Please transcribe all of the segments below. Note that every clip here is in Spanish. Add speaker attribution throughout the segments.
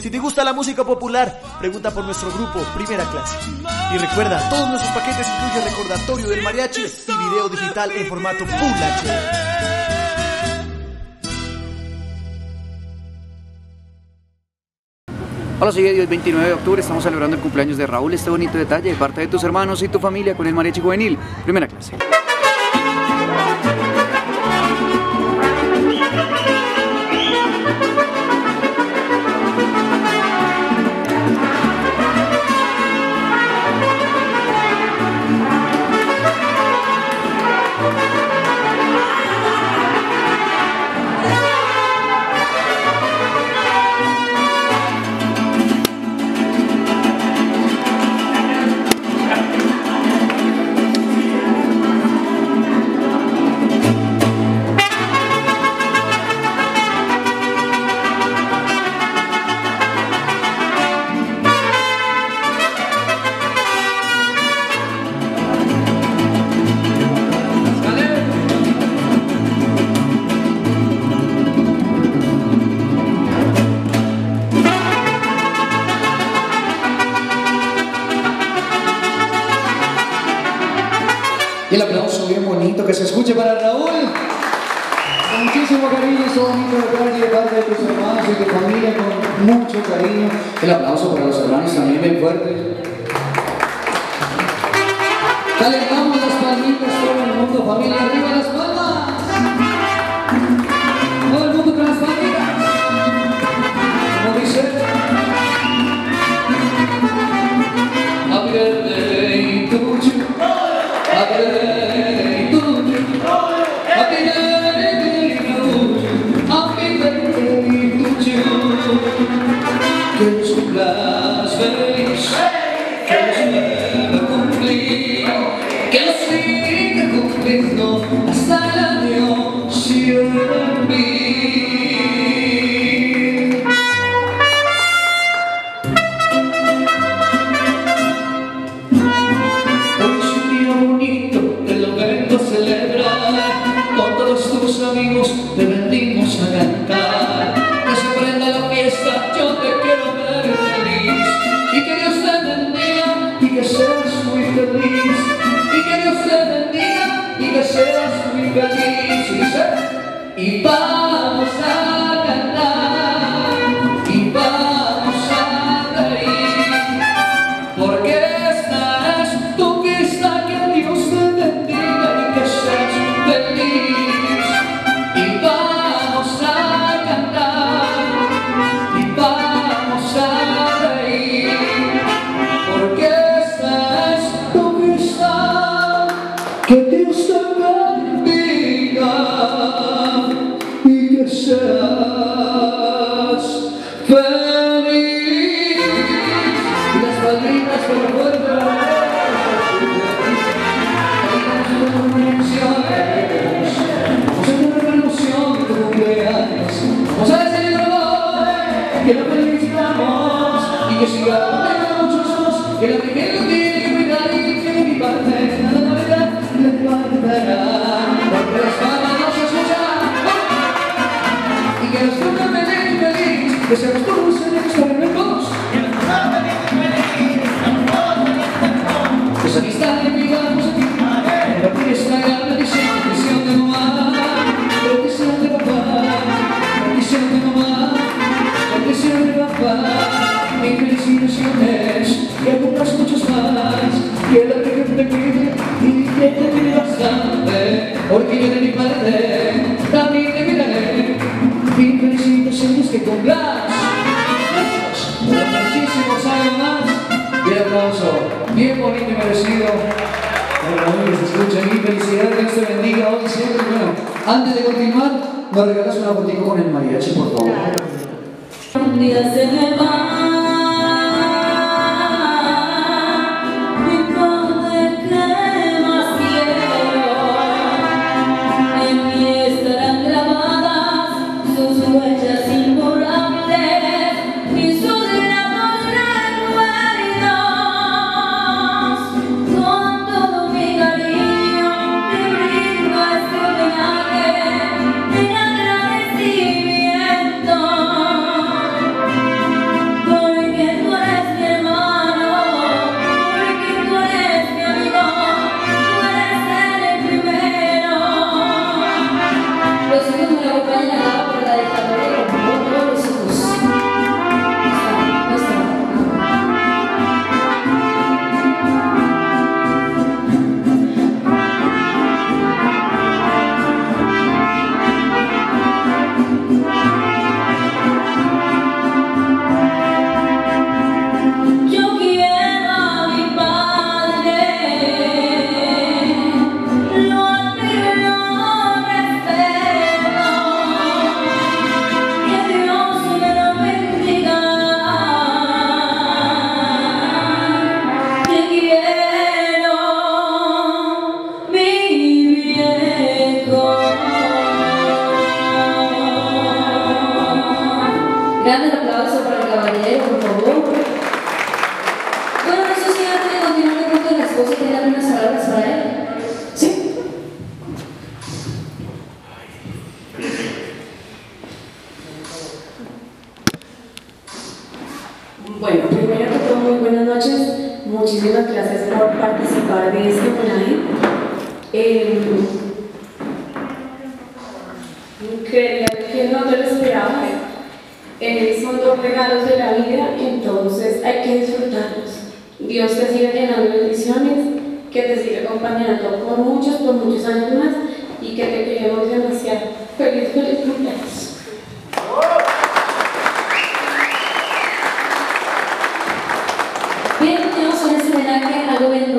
Speaker 1: Si te gusta la música popular, pregunta por nuestro grupo Primera Clase. Y recuerda, todos nuestros paquetes incluyen recordatorio del mariachi y video digital en formato Full HD.
Speaker 2: Hola, soy Eddie, hoy 29 de octubre estamos celebrando el cumpleaños de Raúl. Este bonito detalle de parte de tus hermanos y tu familia con el mariachi juvenil. Primera clase.
Speaker 3: Y el aplauso bien bonito que se escuche para Raúl. Con muchísimo cariño, es bonito de parte de tus hermanos y tu familia con mucho cariño. El aplauso para los hermanos también bien fuerte. Calentamos las palmitas todo el mundo, familia, arriba las. Bonito y merecido. Que se escuchen y felicidades, Dios te bendiga hoy siempre. Bueno, antes de continuar, nos regalas una botica con el mariachi, por favor.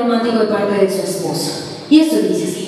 Speaker 4: Un día se me va. Y que viva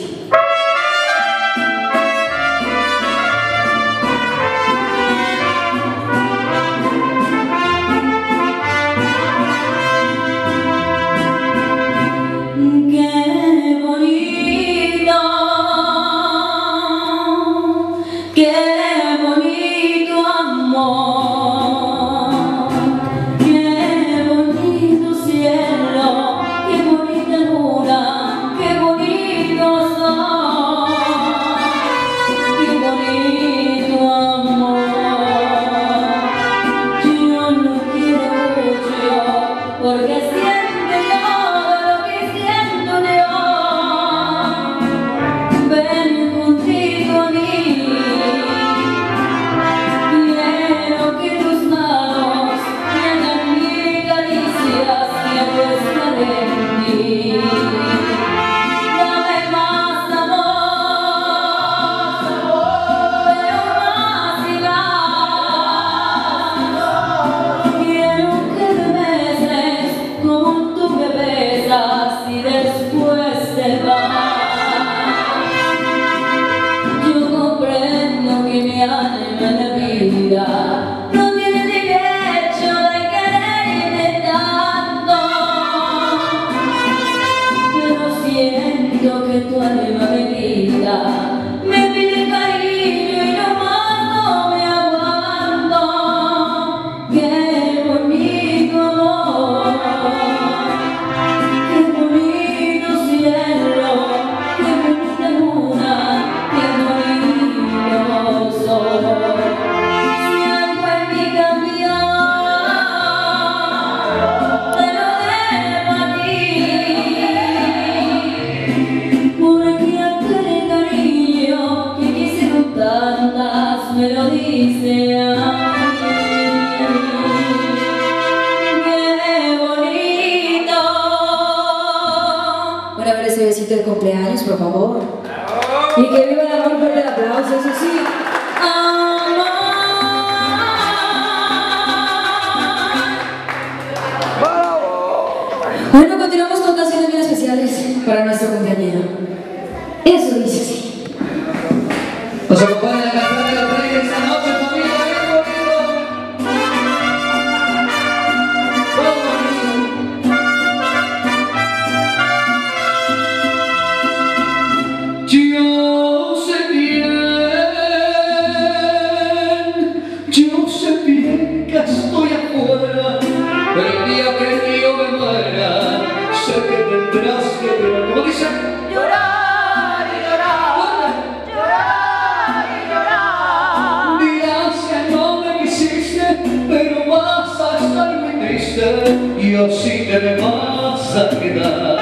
Speaker 3: se još idem vas zakidam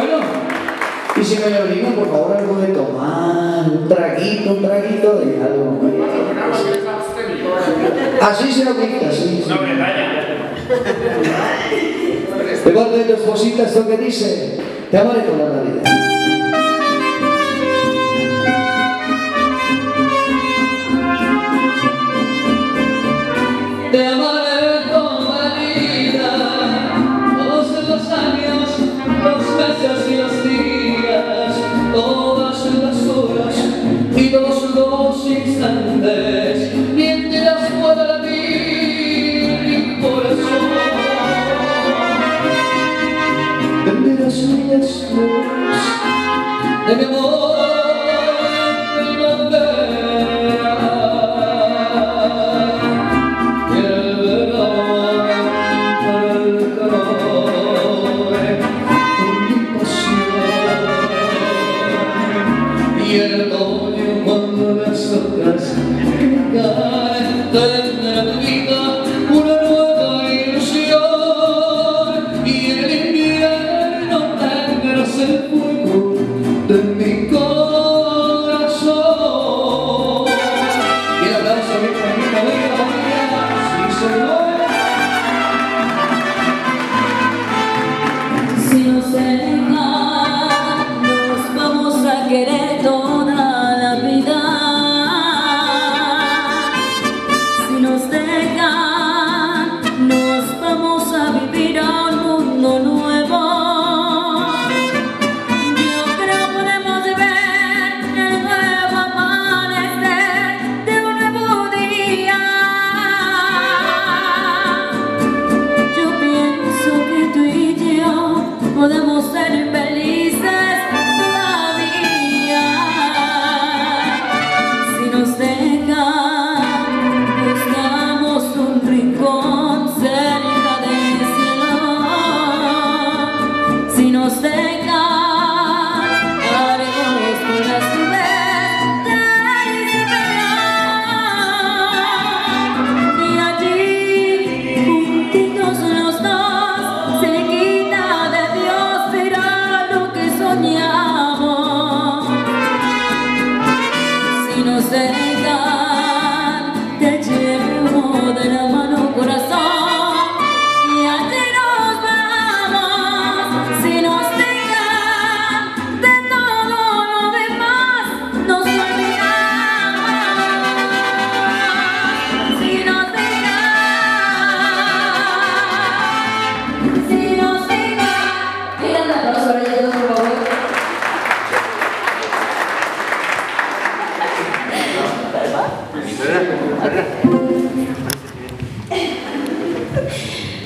Speaker 3: bueno.
Speaker 5: Y si me lo digo, por favor, algo de tomar, un traguito, un traguito de algo. Así se lo quita, así. Una medalla. Recuerden tu esposita esto que dice, te amaré toda la vida.
Speaker 3: Te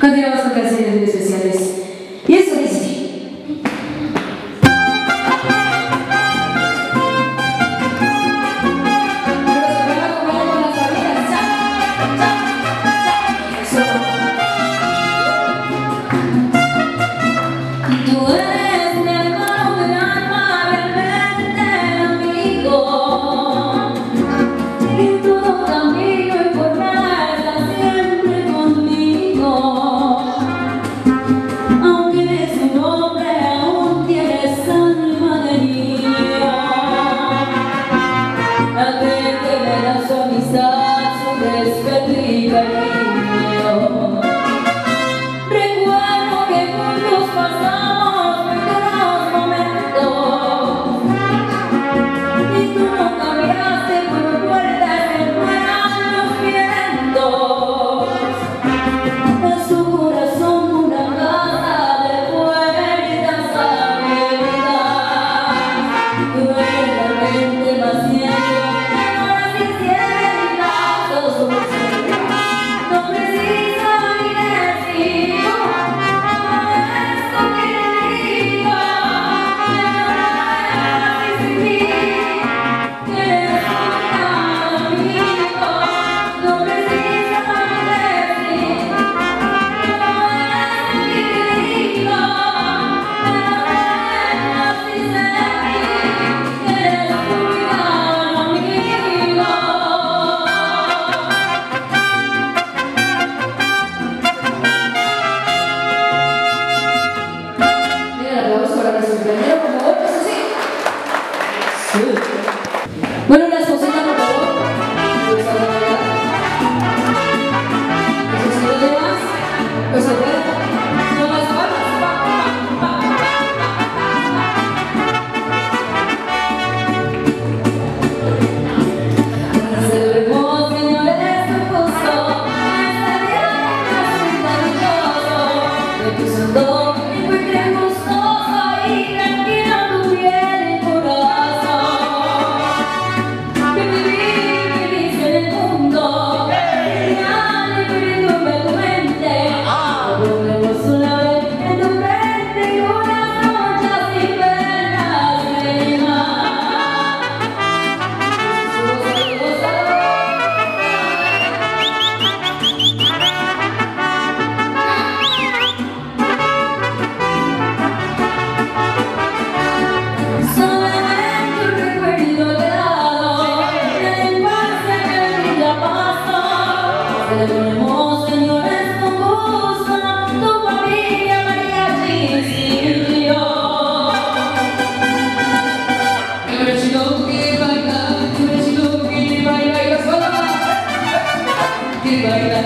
Speaker 3: Quando elas acontecem às vezes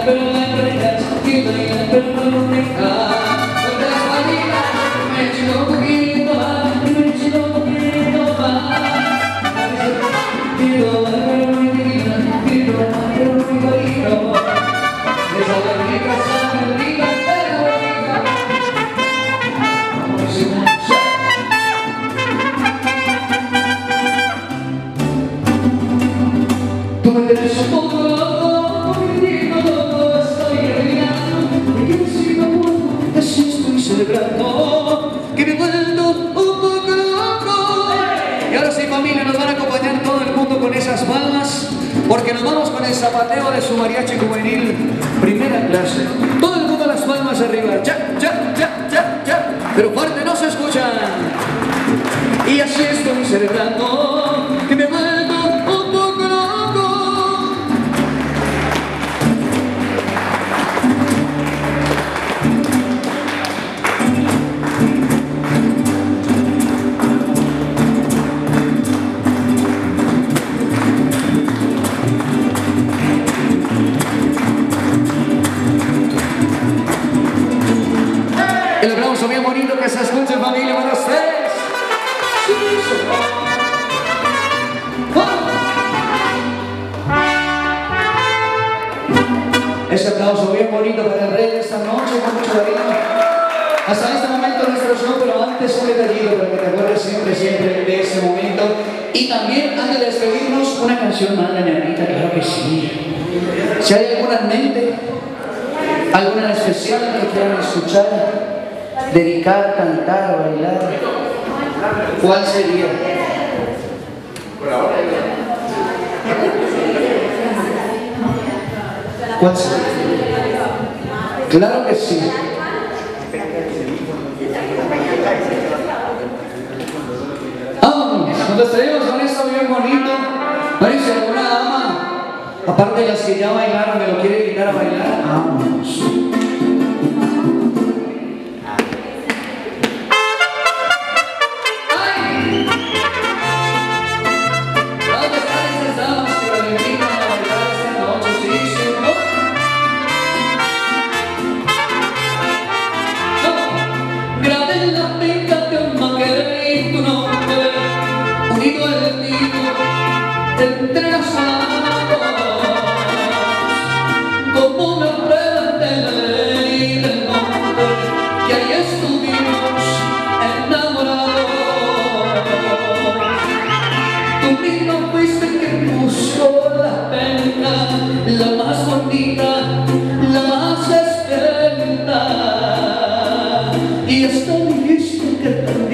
Speaker 3: happen con el zapateo de su mariachi juvenil, primera clase. Todo el mundo las palmas arriba, ya, ya, ya, ya, ya, pero fuerte no se escuchan. Y así estoy celebrando Ese aplauso bien bonito para el rey de esta noche con mucho cariño. Hasta este momento nuestro show, pero antes un detallito para que te acuerdes siempre, siempre de ese momento. Y también, antes de despedirnos, una canción más, Ñanita, claro que sí. Si hay alguna en mente, alguna en especial que quieran escuchar, dedicar, cantar, bailar, ¿cuál sería? ¿Cuál sería? Claro que sí. Vamos, nos despedimos con esto bien bonito. Bueno, si alguna dama, aparte de las que ya bailaron, me lo quiere invitar a bailar, vámonos.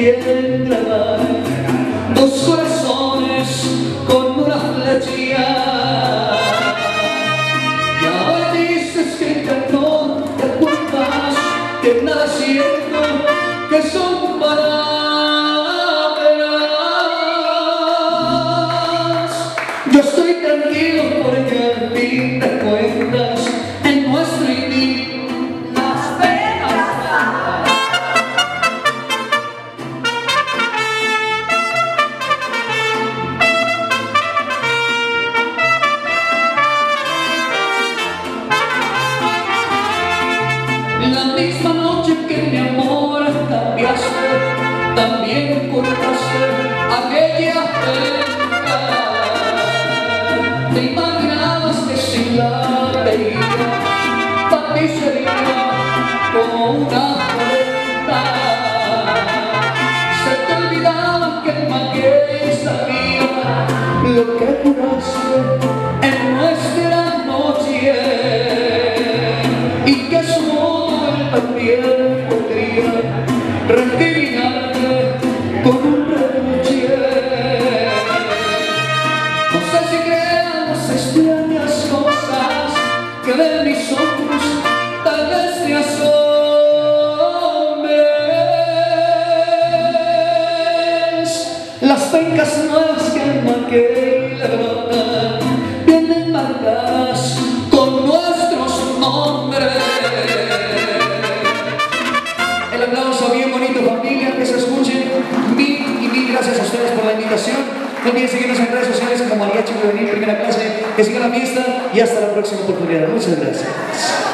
Speaker 3: Que también cortaste aquella época. Te imaginabas que si la veía, para ti sería como una puerta. Se te olvidaba que maqué sabía lo que juraste en nuestra noche y que su modo él también podría pencas nuevas que y la brota vienen marcadas con nuestros nombres. El aplauso bien bonito familia, que se escuchen. Mil y mil gracias a ustedes por la invitación. No olviden seguirnos en redes sociales como Mariachi Juvenil Primera Clase. Que siga la fiesta y hasta la próxima oportunidad. Muchas gracias.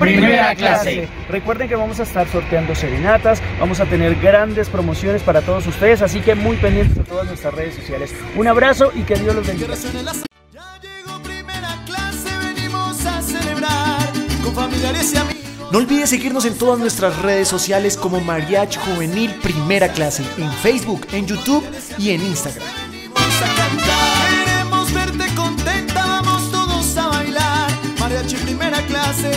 Speaker 6: primera clase. Recuerden que vamos a estar sorteando serenatas, vamos a tener grandes promociones para todos ustedes, así que muy pendientes de todas nuestras redes sociales. Un abrazo y que Dios los bendiga.
Speaker 1: Ya llegó primera clase, venimos a celebrar con familiares y amigos. No olvides seguirnos en todas nuestras redes sociales como Mariachi Juvenil Primera Clase, en Facebook, en YouTube y en Instagram. Venimos a cantar, queremos verte contenta, vamos todos a bailar. Mariachi Primera Clase,